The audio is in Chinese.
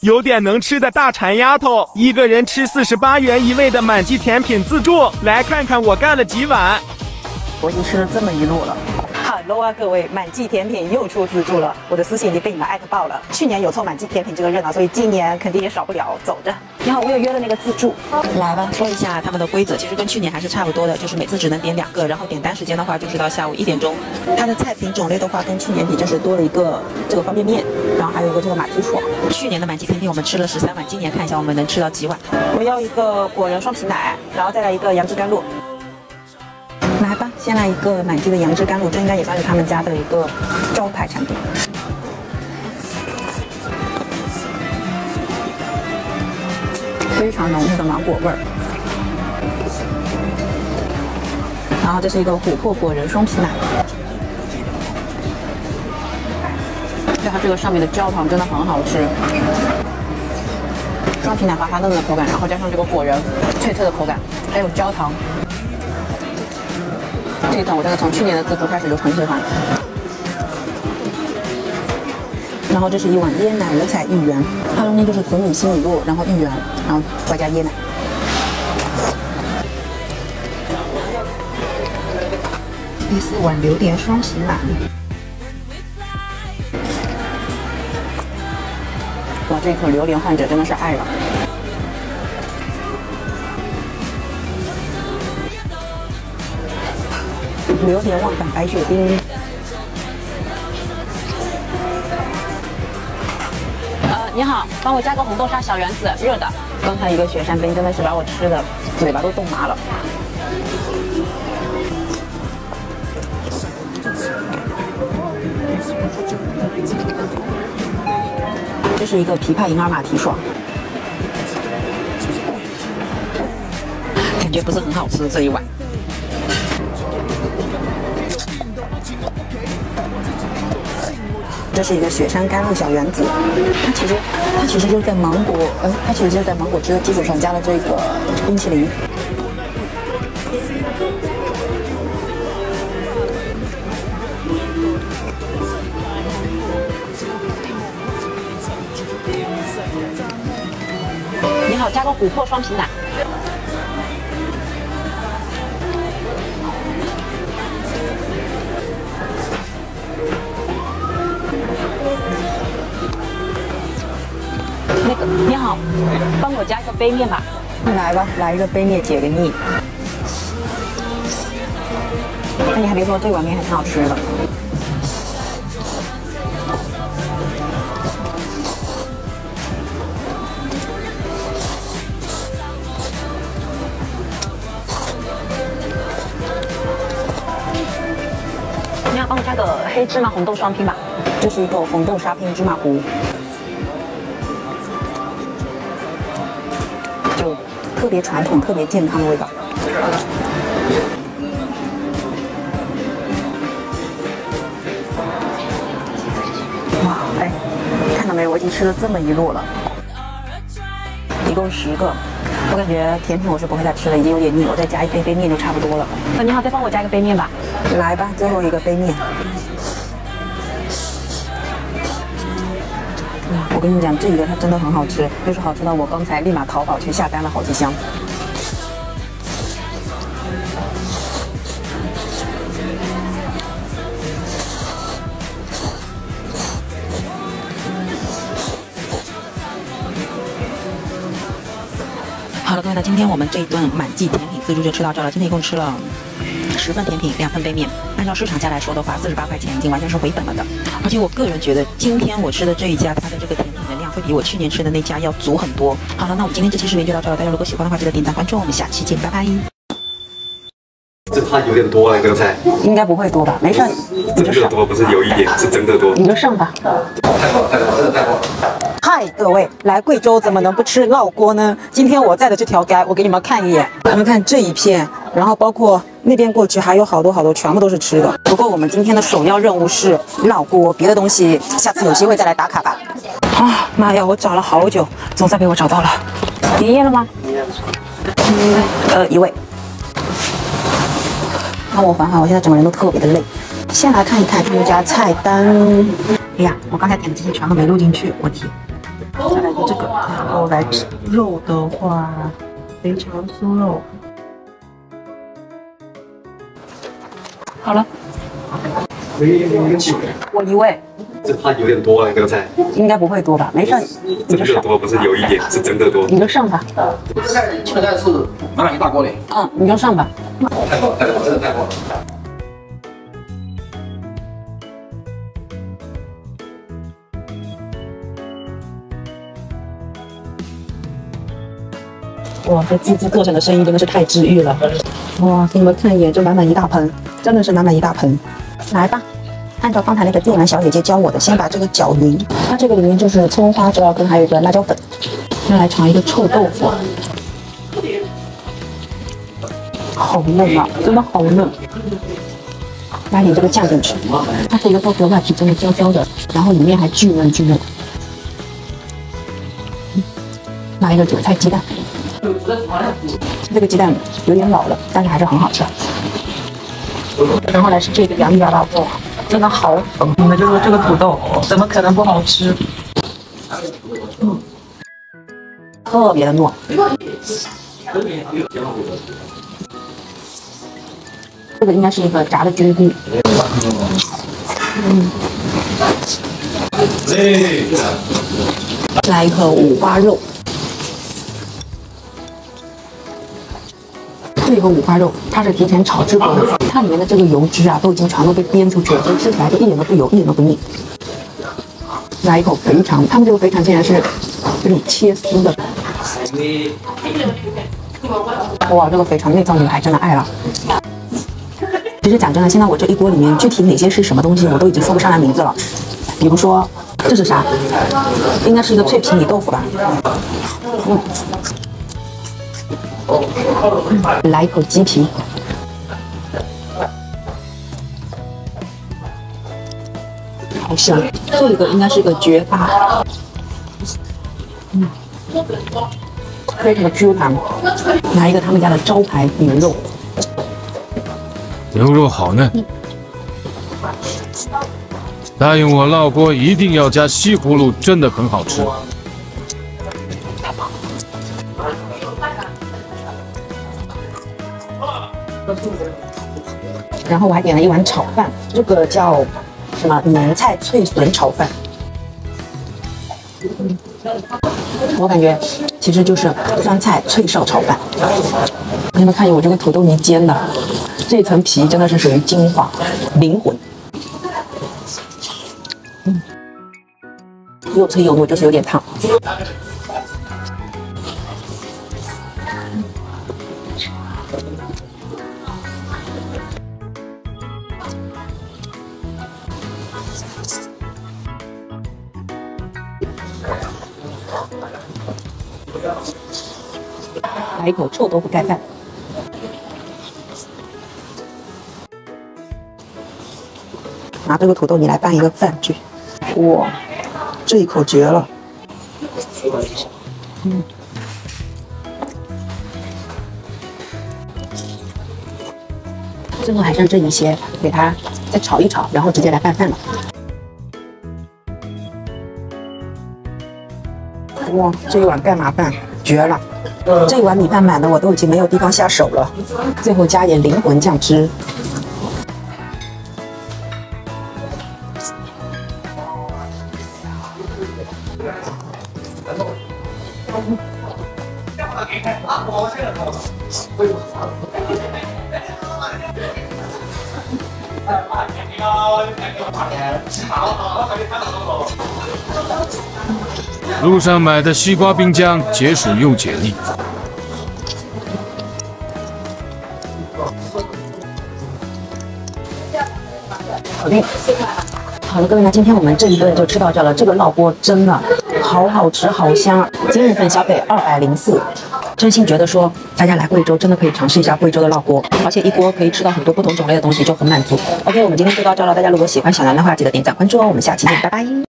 有点能吃的大馋丫头，一个人吃四十八元一位的满记甜品自助，来看看我干了几碗。我已经吃了这么一路了。Hello 啊，各位，满记甜品又出自助了，我的私信已经被你们艾特爆了。去年有凑满记甜品这个热闹，所以今年肯定也少不了。走着，你好，我有约了那个自助，来吧，说一下他们的规则，其实跟去年还是差不多的，就是每次只能点两个，然后点单时间的话就是到下午一点钟。它的菜品种类的话跟去年比就是多了一个这个方便面，然后还有一个这个马蹄爽。去年的满记甜品我们吃了十三碗，今年看一下我们能吃到几碗。我要一个果仁双皮奶，然后再来一个杨枝甘露。先来一个满记的杨枝甘露，这应该也算是他们家的一个招牌产品。非常浓郁的芒果味儿。然后这是一个琥珀果仁双皮奶，对它这个上面的焦糖真的很好吃，双皮奶滑滑嫩嫩的口感，然后加上这个果仁脆脆的口感，还有焦糖。这一款我真的从去年的自助开始就很喜欢。然后这是一碗椰奶五彩芋圆，它中间就是紫米西米露，然后芋圆，然后外加椰奶。第四碗榴莲双皮奶。哇，这一口榴莲患者真的是爱了。榴莲旺仔白雪冰。呃，你好，帮我加个红豆沙小圆子，热的。刚才一个雪山冰真的是把我吃的嘴巴都冻麻了。这是一个琵琶银耳马蹄爽，感觉不是很好吃这一碗。这是一个雪山甘露小圆子，它其实它其实就是在芒果，呃，它其实就是在芒果汁的基础上加了这个冰淇淋。你好，加个琥珀双皮奶。那个你好，帮我加一个杯面吧。来吧，来一个杯面解个腻。那你还别说，这碗面还挺好吃的。你要，帮我加个黑芝麻红豆双拼吧。这是一个红豆沙拼芝麻糊。特别传统、特别健康的味道。哇，哎，看到没有？我已经吃了这么一路了，一共十个。我感觉甜品我是不会再吃了，已经有点腻，我再加一杯杯面就差不多了。那你好，再帮我加一个杯面吧。来吧，最后一个杯面。我跟你讲，这一个它真的很好吃，就是好吃到我刚才立马淘宝去下单了好几箱。好了，各位，那今天我们这一顿满记甜品自助就吃到这了。今天一共吃了十份甜品，两份杯面。按照市场价来说的话，四十八块钱已经完全是回本了的。而且我个人觉得，今天我吃的这一家，它的这个甜品的量会比我去年吃的那家要足很多。好了，那我们今天这期视频就到这了。大家如果喜欢的话，记得点赞关注，我们下期见，拜拜。这怕有点多了，刚才应该不会多吧？没事，你就上，真的多，不是有一点，是真的多。你就上吧。太好了，太好了，真的太好了。嗨，各位，来贵州怎么能不吃烙锅呢？今天我在的这条街，我给你们看一眼。你们看这一片，然后包括那边过去还有好多好多，全部都是吃的。不过我们今天的首要任务是烙锅，别的东西下次有机会再来打卡吧。啊妈呀，我找了好久，总算被我找到了。营业了吗？嗯，呃，一位。让我缓缓，我现在整个人都特别的累。先来看一看他们家菜单。哎呀，我刚才点的这些全都没录进去，我天。再来一个这个，然后来吃肉的话，肥肠酥肉。好了，我一位，这怕有点多了，刚才应该不会多吧？没事，你就上，真的多，不是有一点，是真的多。你就上吧。这菜基本上是满满一大锅的。嗯，你就上吧。太好了，太棒了，真的太好了。哇，这滋滋作响的声音真的是太治愈了。哇，给你们看一眼，这满满一大盆，真的是满满一大盆。来吧，按照刚才那个电玩小姐姐教我的，先把这个搅匀。它这个里面就是葱花折耳根，还有一个辣椒粉。再来尝一个臭豆腐，好嫩啊，真的好嫩。来点这个酱进去，它这个豆腐的外皮真的焦焦的，然后里面还巨嫩巨嫩。拿一个韭菜鸡蛋。这个鸡蛋有点老了，但是还是很好吃。然后来是这个羊角辣锅，真的好。你们就说这个土豆怎么可能不好吃？嗯，特别的糯。这个应该是一个炸的菌菇。嗯。来一颗五花肉。这个五花肉，它是提前炒制过的，它里面的这个油脂啊，都已经全都被煸出去了，所以吃起来就一点都不油，一点都不腻。来一口肥肠，他们这个肥肠竟然是这种切丝的。哇，这个肥肠内脏女孩真的爱了。其实讲真的，现在我这一锅里面具体哪些是什么东西，我都已经说不上来名字了。比如说这是啥？应该是一个脆皮米豆腐吧？嗯。来一口鸡皮，好香！这个应该是个绝搭，嗯，非常的 Q 弹。来一个他们家的招牌牛肉，牛肉好嫩。答应我，烙锅一定要加西葫芦，真的很好吃。然后我还点了一碗炒饭，这个叫什么年菜脆笋炒饭。我感觉其实就是酸菜脆哨炒饭。你们看一下我这个土豆泥煎的，这层皮真的是属于精华灵魂。嗯，又脆又糯，就是有点烫。来一口臭豆腐盖饭，拿这个土豆泥来拌一个饭具，哇，这一口绝了！嗯，最后还剩这一些，给它再炒一炒，然后直接来拌饭了。哇，这一碗盖码饭绝了！这一碗米饭满的我都已经没有地方下手了。最后加点灵魂酱汁。路上买的西瓜冰浆，解暑又解腻。好的，好了，各位，那今天我们这一顿就吃到这了。这个烙锅真的好好吃，好香。今日份消费二百零四，真心觉得说大家来贵州真的可以尝试一下贵州的烙锅，而且一锅可以吃到很多不同种类的东西，就很满足。OK，我们今天就到这了。大家如果喜欢小兰的话，记得点赞关注哦。我们下期见，拜拜。